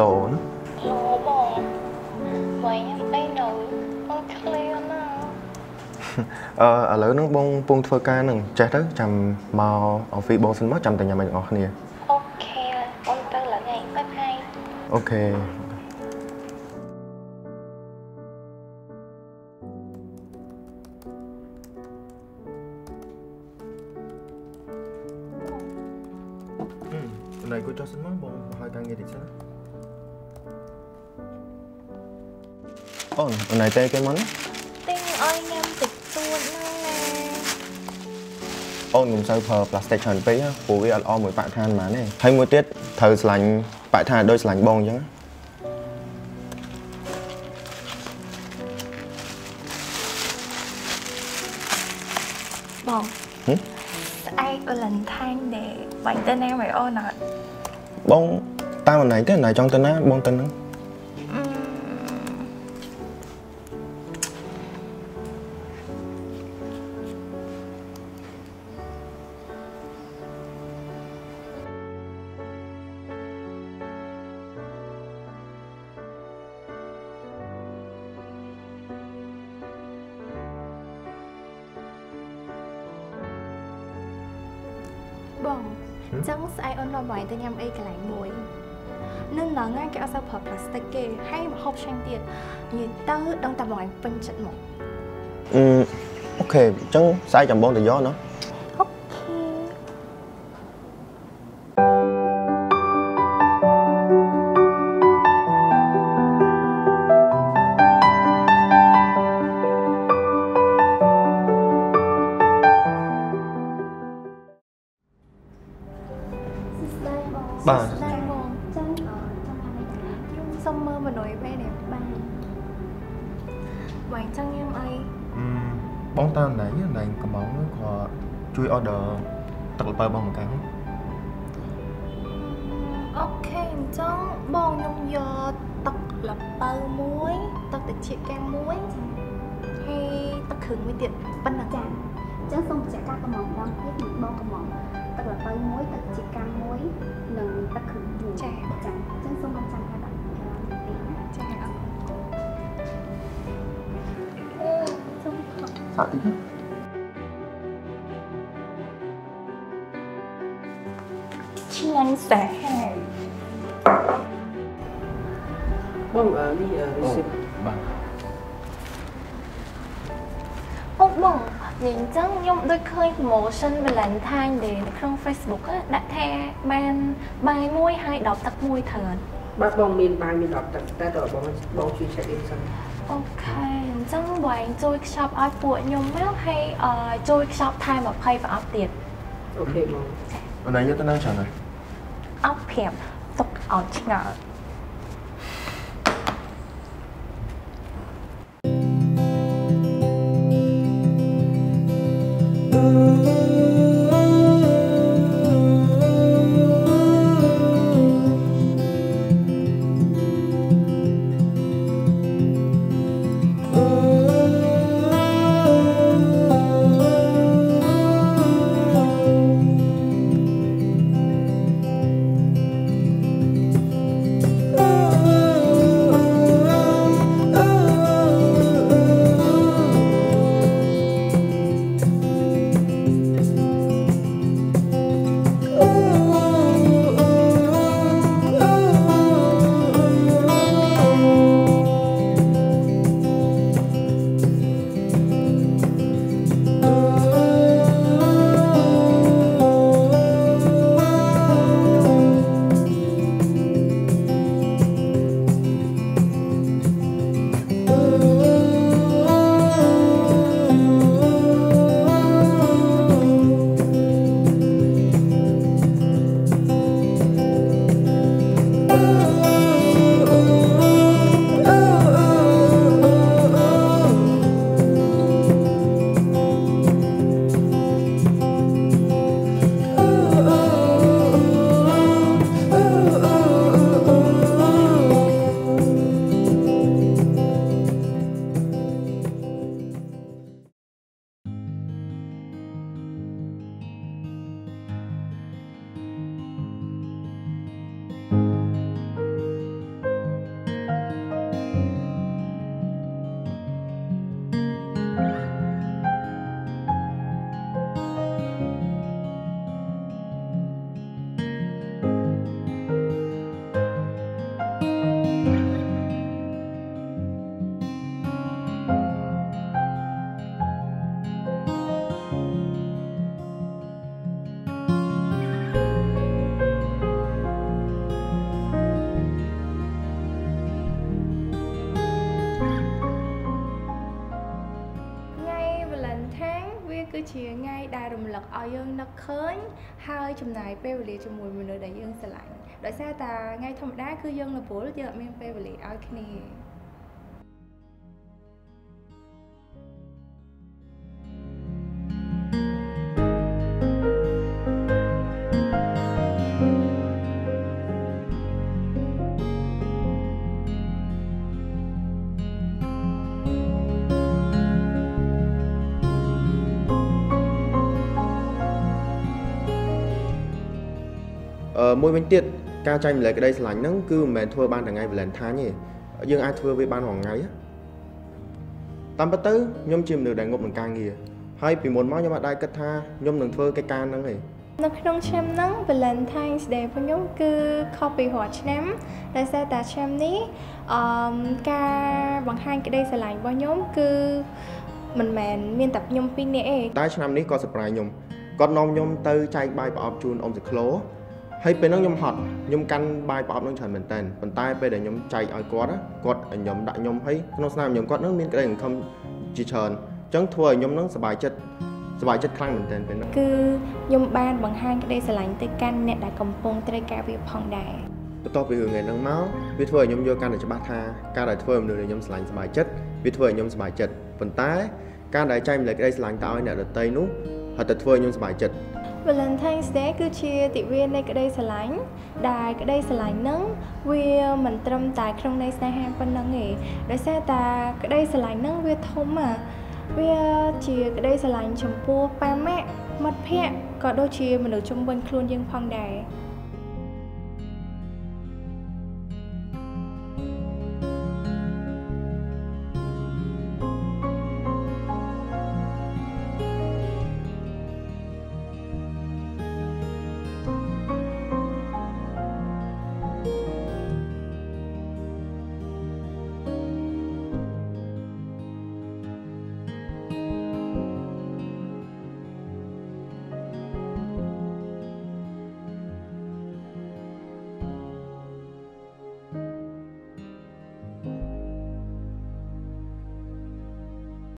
ឡូណាលោបងវិញអីនៅបងឃ្លានណាអឺឥឡូវហ្នឹងបងពងធ្វើការហ្នឹងចេះទៅចាំមកអอฟហ្វិសបងសិនមកចាំតែញ៉ាំឲ្យទាំងអស់គ្នាអូខេបងទៅឡើងថ្ងៃបាត់ហើយអូខេអឺណៃគួចចុះសិនមកបងមកឲ្យការងារតិចសិនណា អូនណៃតែគេមកណាទិញឲ្យញ៉ាំតិចតួចណាណាអូនខ្ញុំសូវប្រើផ្លាស្ទិកច្រើនពេកណាព្រោះវាអត់អមមួយបាក់ឋានហ្មងទេហើយមួយទៀតត្រូវឆ្លាញ់បាក់ឋានដូចឆ្លាញ់បងអញ្ចឹងណាបងហឹមស្អែកវ៉ាឡែនថៃដែរបាញ់ទៅណាមកអូនអត់បងតាមអណៃទេអណៃចង់ទៅណាបងទៅហ្នឹង អញ្ចឹងស្អែកអូនមកបាញ់ទៅញ៉ាំអីកន្លែងមួយនៅឡើងណាគេអត់សូវប្រើផ្លាស្ទិកគេហើយមកហូបឆ្ងាញ់ទៀតនិយាយទៅដឹងតែបងឯងពេញចិត្តមកអឺអូខេអញ្ចឹងស្អែកចាំបងទៅយកណា បាទស្ដាយបងចឹងអឺចង់ថាម៉េចដែរខ្ញុំសុំមើលមនុយពេលនេះបានបងចង់ញ៉ាំអីអឺបងតាមអណៃអណៃកំងហ្នឹងគាត់ជួយ order ទឹកល្ពៅបងមកកៅអូខេអញ្ចឹងបងខ្ញុំយកទឹកល្ពៅមួយ ទឹកត្រចៀកកែមមួយហើយទឹកគ្រឿងមួយទៀតប៉ុណ្ណឹងចាអញ្ចឹងសូមបញ្ជាក់ការកំងម្ដងទៀតនឹងបងកំង ទឹកល្ពៅមួយទឹកជីកាំមួយនិងទឹកគ្រឿងមួយចាចាអញ្ចឹងសូមបានចាំការដាក់ទីណាចាអរគុណសូមខកសាក់តិចណាឆ្ងាញ់សាហាវបងអឺនេះអឺ receipt បាទអូបង និយាយអញ្ចឹងខ្ញុំដូចឃើញ promotion Valentine Day នៅក្នុង Facebook á, ដាក់ថាបានបាយមួយហើយដបទឹកមួយត្រូវអត់បាទបងមានបាយមានដបទឹកតែតើបងបងជួយ check in សិន OK អញ្ចឹងបងជួយខ្ចប់ឲ្យពួកខ្ញុំមកហើយអឺជួយខ្ចប់ថែម20ប្រអប់ទៀត OK បងអណៃយកទៅណាច្រើនហើយអត់ប្រាប់ទុកឲ្យឆ្ងល់ Música ឲ្យយើងនឹកឃើញហើយចំណាយពេលវេលាជាមួយមនុស្សដែលយើងស្រឡាញ់ដោយសារតែថ្ងៃធម្មតាគឺយើងរវល់យើងអត់មានពេលវេលាឲ្យគ្នា មួយវិញទៀតការចែកម្លែកក្តីស្រឡាញ់ហ្នឹងគឺមិនមែនធ្វើបានតែថ្ងៃ Valentine ទេយើងអាចធ្វើវាបានរាល់ថ្ងៃណាតាមពិតទៅខ្ញុំជាមនុស្សដែលងប់នឹងការងារហើយពីមុនមកខ្ញុំអត់ដែលគិតថាខ្ញុំនឹងធ្វើកិច្ចការហ្នឹងទេនៅក្នុងឆ្នាំហ្នឹង Valentine's Day របស់ខ្ញុំគឺខុសពីរាល់ឆ្នាំដោយសារតែឆ្នាំនេះអឺការបង្ហាញក្តីស្រឡាញ់របស់ខ្ញុំគឺមិនមែនមានតែខ្ញុំពីរនាក់ទេតែឆ្នាំនេះគាត់ surprise ខ្ញុំគាត់នាំខ្ញុំទៅចែកបាយប្រអប់ជូនអ៊ំសក្លូ ហើយពេលហ្នឹងខ្ញុំហត់ខ្ញុំកាន់បាយប្រអប់ហ្នឹងច្រើនមែនតើប៉ុន្តែពេលដែលខ្ញុំចែកឲ្យគាត់ណាគាត់ឲ្យខ្ញុំដាក់ខ្ញុំហើយក្នុងស្នាមខ្ញុំគាត់ហ្នឹងមានក្តីសង្ឃឹមជាច្រើនអញ្ចឹងធ្វើឲ្យខ្ញុំហ្នឹងសប្បាយចិត្តសប្បាយចិត្តខ្លាំងមែនតើពេលហ្នឹងគឺខ្ញុំបានបង្ហាញក្តីស្រឡាញ់ទៅកាន់អ្នកដែលកំពុងត្រូវការវាផងដែរបន្ទាប់ពីរឿងហ្នឹងមកវាធ្វើឲ្យខ្ញុំយកកាន់តែច្បាស់ថាការដែលធ្វើឲ្យមនុស្សដែលខ្ញុំស្រឡាញ់សប្បាយចិត្តវាធ្វើឲ្យខ្ញុំសប្បាយចិត្តប៉ុន្តែការដែលចែកម្លែកក្តីស្រឡាញ់ទៅឲ្យអ្នកដទៃនោះហើយតែធ្វើឲ្យខ្ញុំសប្បាយចិត្ត Valentine's Day គឺជាទិវានៃក្តីស្រឡាញ់ដែលក្តីស្រឡាញ់ហ្នឹងវាមិនត្រឹមតែក្នុងន័យស្នេហាប៉ុណ្ណឹងទេដោយសារតែក្តីស្រឡាញ់ហ្នឹងវាធំអាវាជាក្តីស្រឡាញ់ចំពោះប៉ាម៉ាក់មិត្តភ័ក្តិក៏ដូចជាមនុស្សជុំវិញខ្លួនយើងផងដែរ